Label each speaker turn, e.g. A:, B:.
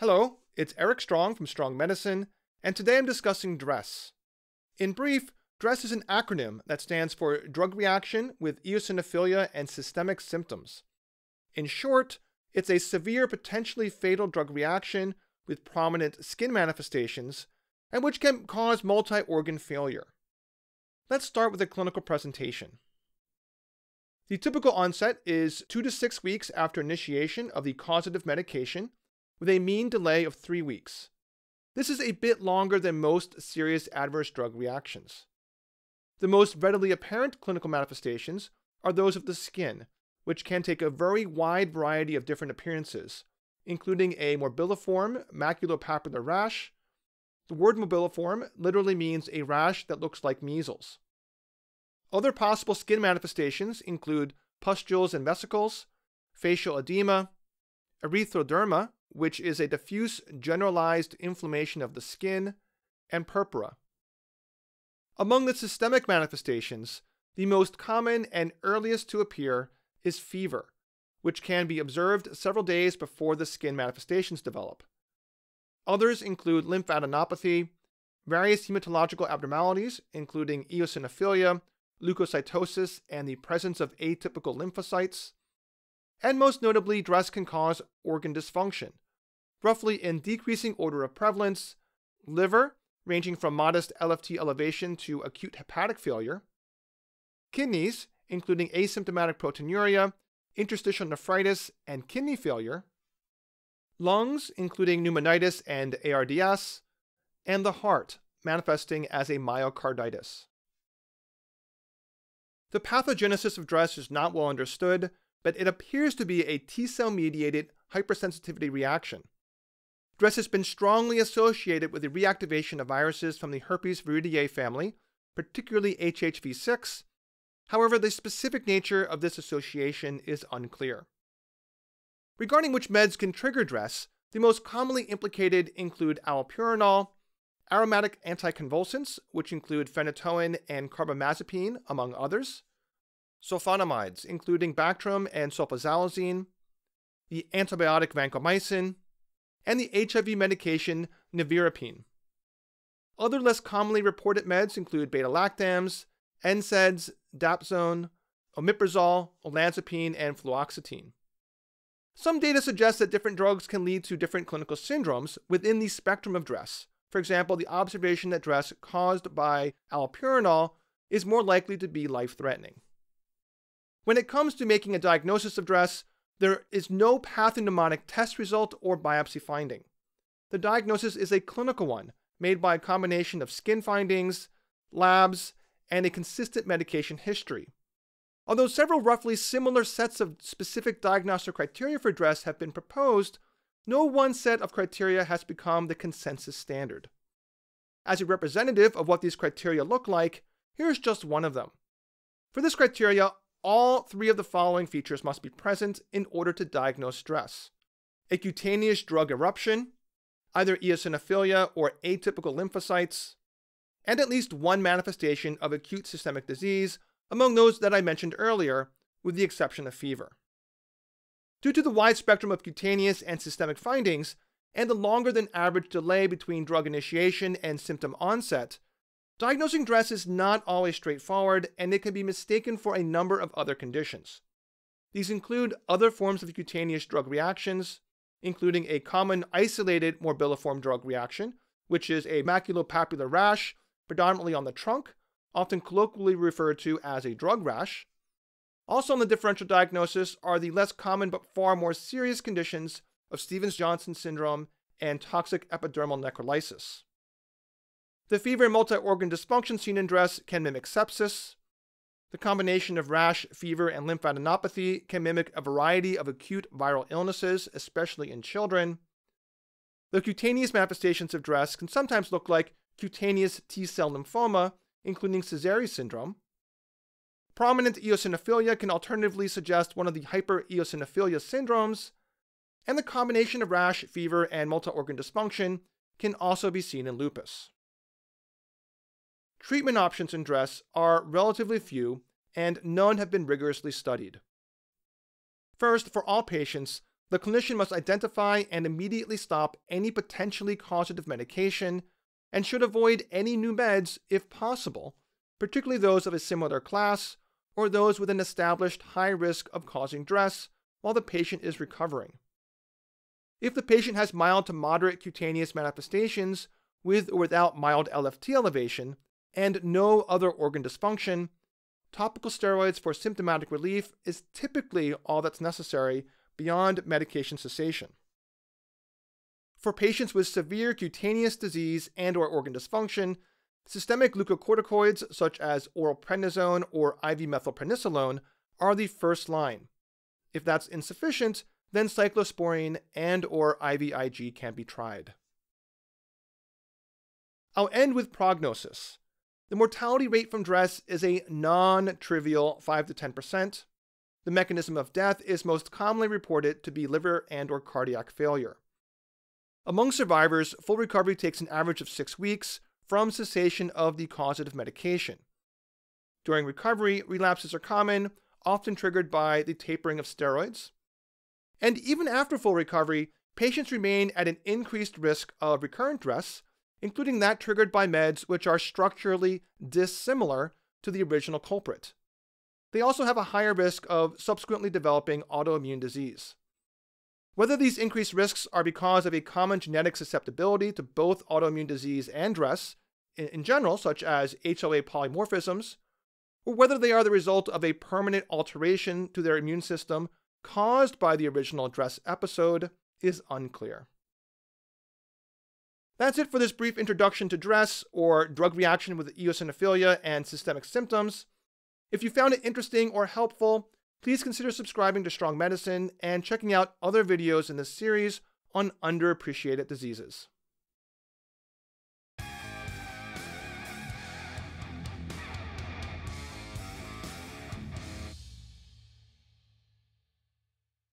A: Hello, it's Eric Strong from Strong Medicine, and today I'm discussing DRESS. In brief, DRESS is an acronym that stands for Drug Reaction with Eosinophilia and Systemic Symptoms. In short, it's a severe, potentially fatal drug reaction with prominent skin manifestations and which can cause multi organ failure. Let's start with a clinical presentation. The typical onset is 2 to 6 weeks after initiation of the causative medication with a mean delay of three weeks. This is a bit longer than most serious adverse drug reactions. The most readily apparent clinical manifestations are those of the skin, which can take a very wide variety of different appearances, including a morbilliform maculopapular rash. The word morbilliform literally means a rash that looks like measles. Other possible skin manifestations include pustules and vesicles, facial edema, erythroderma, which is a diffuse generalized inflammation of the skin, and purpura. Among the systemic manifestations, the most common and earliest to appear is fever, which can be observed several days before the skin manifestations develop. Others include lymphadenopathy, various hematological abnormalities, including eosinophilia, leukocytosis, and the presence of atypical lymphocytes, and most notably, DRESS can cause organ dysfunction, roughly in decreasing order of prevalence, liver, ranging from modest LFT elevation to acute hepatic failure, kidneys, including asymptomatic proteinuria, interstitial nephritis, and kidney failure, lungs, including pneumonitis and ARDS, and the heart, manifesting as a myocarditis. The pathogenesis of DRESS is not well understood, but it appears to be a T cell mediated hypersensitivity reaction. DRESS has been strongly associated with the reactivation of viruses from the herpes viridae family, particularly HHV6. However, the specific nature of this association is unclear. Regarding which meds can trigger DRESS, the most commonly implicated include allopurinol, aromatic anticonvulsants, which include phenytoin and carbamazepine, among others, sulfonamides, including Bactrim and sulfasalazine, the antibiotic vancomycin, and the HIV medication nevirapine. Other less commonly reported meds include beta-lactams, NSAIDs, dapsone, omeprazole, olanzapine, and fluoxetine. Some data suggests that different drugs can lead to different clinical syndromes within the spectrum of DRESS. For example, the observation that DRESS caused by allopurinol is more likely to be life threatening. When it comes to making a diagnosis of DRESS, there is no pathognomonic test result or biopsy finding. The diagnosis is a clinical one, made by a combination of skin findings, labs, and a consistent medication history. Although several roughly similar sets of specific diagnostic criteria for DRESS have been proposed, no one set of criteria has become the consensus standard. As a representative of what these criteria look like, here's just one of them. For this criteria, all three of the following features must be present in order to diagnose DRESS a cutaneous drug eruption, either eosinophilia or atypical lymphocytes, and at least one manifestation of acute systemic disease among those that I mentioned earlier, with the exception of fever. Due to the wide spectrum of cutaneous and systemic findings, and the longer than average delay between drug initiation and symptom onset, Diagnosing DRESS is not always straightforward, and it can be mistaken for a number of other conditions. These include other forms of cutaneous drug reactions, including a common isolated morbilliform drug reaction, which is a maculopapular rash, predominantly on the trunk, often colloquially referred to as a drug rash. Also on the differential diagnosis are the less common but far more serious conditions of Stevens Johnson syndrome and toxic epidermal necrolysis. The fever and multi organ dysfunction seen in DRESS can mimic sepsis. The combination of rash, fever, and lymphadenopathy can mimic a variety of acute viral illnesses, especially in children. The cutaneous manifestations of DRESS can sometimes look like cutaneous T cell lymphoma, including Sézary syndrome. Prominent eosinophilia can alternatively suggest one of the hypereosinophilia syndromes, and the combination of rash, fever, and multi organ dysfunction can also be seen in lupus. Treatment options in DRESS are relatively few, and none have been rigorously studied. First, for all patients, the clinician must identify and immediately stop any potentially causative medication and should avoid any new meds if possible, particularly those of a similar class or those with an established high risk of causing DRESS while the patient is recovering. If the patient has mild to moderate cutaneous manifestations with or without mild LFT elevation and no other organ dysfunction, topical steroids for symptomatic relief is typically all that's necessary beyond medication cessation. For patients with severe cutaneous disease and or organ dysfunction, systemic glucocorticoids such as oral prednisone or IV methylprednisolone are the first line. If that's insufficient, then cyclosporine and or IVIG can be tried. I'll end with prognosis. The mortality rate from DRESS is a non-trivial 5 to 10%. The mechanism of death is most commonly reported to be liver and or cardiac failure. Among survivors, full recovery takes an average of 6 weeks from cessation of the causative medication. During recovery, relapses are common, often triggered by the tapering of steroids. And even after full recovery, patients remain at an increased risk of recurrent DRESS, including that triggered by meds which are structurally dissimilar to the original culprit. They also have a higher risk of subsequently developing autoimmune disease. Whether these increased risks are because of a common genetic susceptibility to both autoimmune disease and DRESS in general, such as HLA polymorphisms, or whether they are the result of a permanent alteration to their immune system caused by the original DRESS episode, is unclear. That's it for this brief introduction to DRESS, or drug reaction with eosinophilia and systemic symptoms. If you found it interesting or helpful, please consider subscribing to Strong Medicine and checking out other videos in this series on underappreciated diseases.